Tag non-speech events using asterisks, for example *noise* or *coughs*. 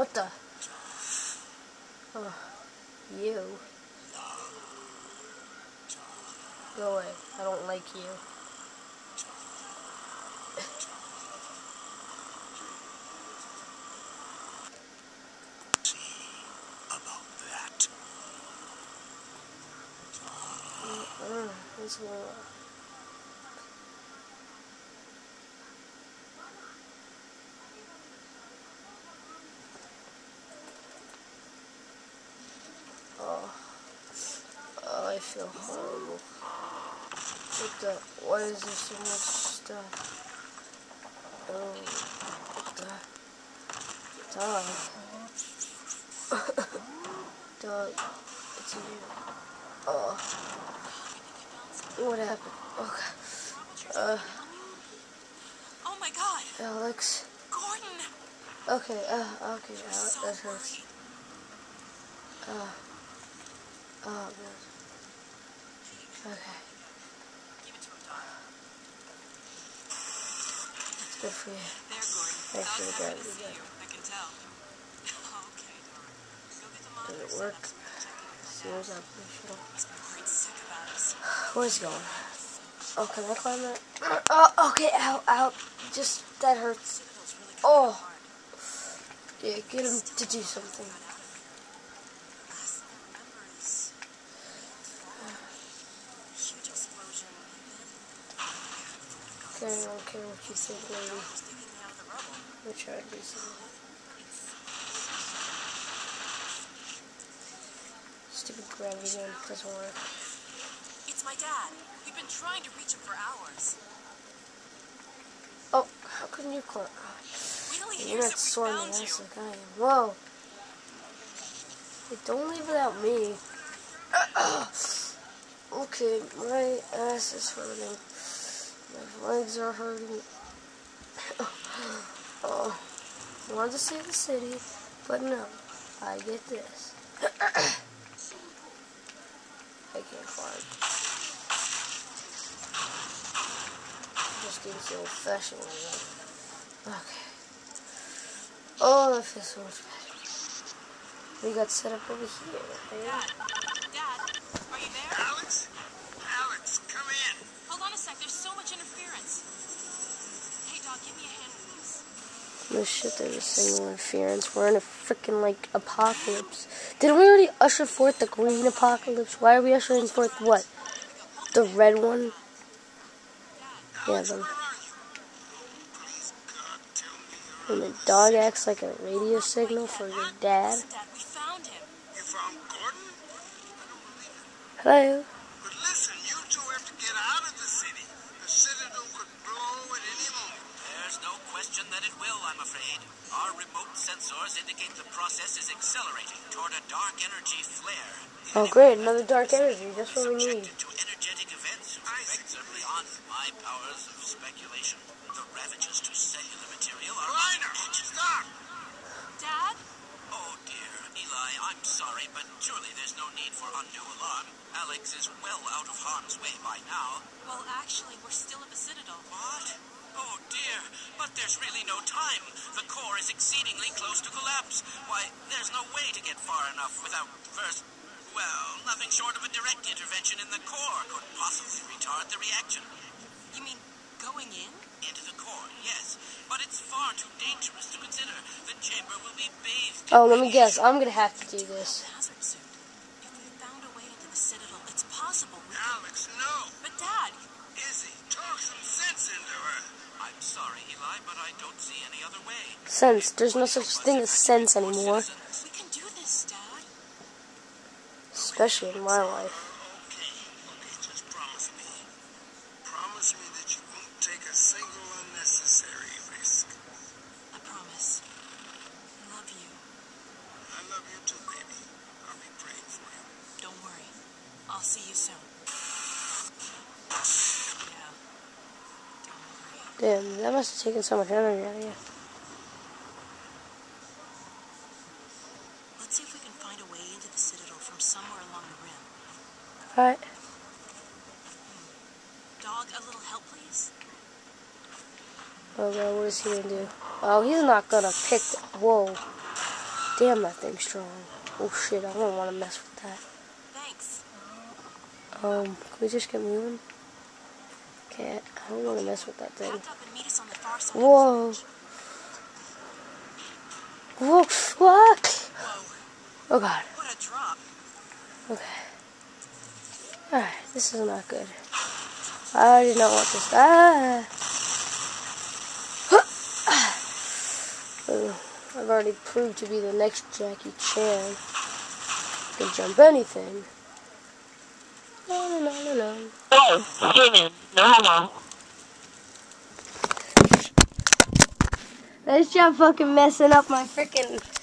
What the? Oh, you. Go away. I don't like you. *laughs* about that. Mm, this one. Oh, oh, I feel horrible. What the? Why is there so much stuff? Oh, what the? Dog. *laughs* Dog, it's you. Oh. What happened? Okay. Uh, Oh my god, Alyx. Gordon! Okay, uh, okay, Alyx, that hurts. Uh, oh, man. Okay, Give it to him, Doc. it's good for you. There, Gordon. Thanks for the Doc, happy guide, to see you. I can tell. *laughs* okay, Doc. Go get the Does it work? up so we can check in with my Seems dad. operational. He's been worried sick about us. Where's he going? Oh, can I climb that? Oh, okay, ow, ow. Just, that hurts. Oh. Yeah, get him to do something. Got out of there. Last thing I remember is huge explosion. Okay, I don't care what you think, lady. Who's digging me out of the rubble? We'll try to do something. Stupid gravity gun doesn't work. It's my dad. We've been trying to reach him for hours. Oh, how couldn't you call? He You're not that we soaring found the you. like I am. Whoa. Hey, don't leave without me. *clears throat* okay, my ass is hurting. Legs are hurting. oh, I wanted to see the city, but no, I get this. *coughs* I can't climb. Just getting so old fashioned like. Okay. Oh, that feels so much better. We got set up over here. No shit, there's a signal interference. We're in a freaking like apocalypse. Didn't we already usher forth the green apocalypse? Why are we ushering forth what? The red one? Yeah, the, where are you? Please, God, tell me you're when the dog acts like a radio signal for your dad. Listen, There's no question that it will, I'm afraid. Our remote sensors indicate the process is accelerating toward a dark energy flare. Oh great, another dark energy, just what we need. To energetic events whose effects are beyond my powers of speculation. The ravages to cellular material are Reiner, unimaginable. stop! Dad? Oh dear, Eli, I'm sorry, but surely there's no need for undue alarm. Alyx is well out of harm's way by now. Well, actually, we're still at the Citadel. What? Oh dear, but there's really no time. The core is exceedingly close to collapse. Why, there's no way to get far enough without first. Well, nothing short of a direct intervention in the core could possibly retard the reaction. You mean going in? Into the core, yes, but it's far too dangerous to consider. The chamber will be bathed. Oh, let me guess. I'm gonna have to do this. Hazard suit. If we found a way into the Citadel, it's possible. Alyx, no! But Dad, Izzy, talk some sense into her. I'm sorry, Eli, but I don't see any other way. Sense, there's no such thing as sense anymore. we can do this, Dad. Especially in my life. Okay, okay, just promise me. Promise me that you won't take a single unnecessary risk. I promise. I love you. I love you too. I'll be praying for you. Don't worry. I'll see you soon. Yeah. Don't worry. Damn, that must have taken so much energy out of you. Let's see if we can find a way into the Citadel from somewhere along the rim. Alright. Dog, a little help, please? Oh god, what is he gonna do? Oh, he's not gonna pick. Whoa. Damn, that thing's strong. Oh shit, I don't want to mess with that. Thanks. Um, can we just get moving? I don't want to mess with that thing. Back up and meet us on the far side. Whoa. Whoa, what? Oh god. what a drop. Okay. Alright, this is not good. I did not want this. Ah! I've already proved to be the next Jackie Chan. I Can jump anything. No, no, no, no, no. Oh, Nice job fucking messing up my freaking